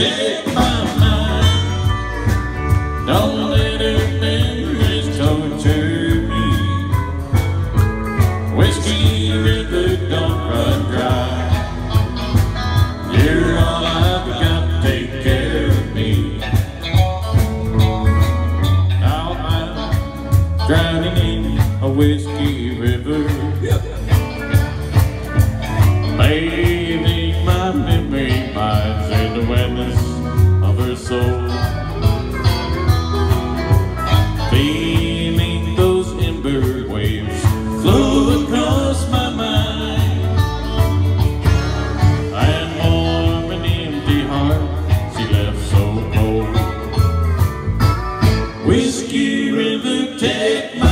take my mind. Don't let her memories torture me. Whiskey River, don't run dry. You're all I've got, take care of me. Now I'm drowning in a whiskey river. The wetness of her soul. Feeling those ember waves flow across my mind. And warm an empty heart she left so cold. Whiskey River, take my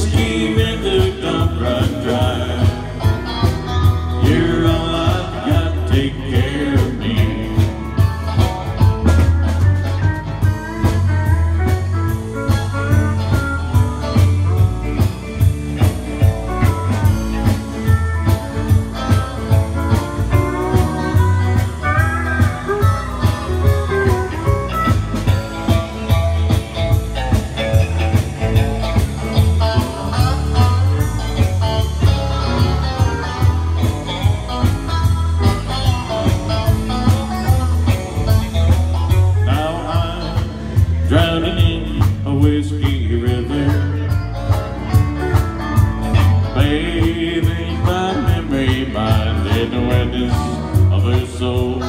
Whiskey of her soul,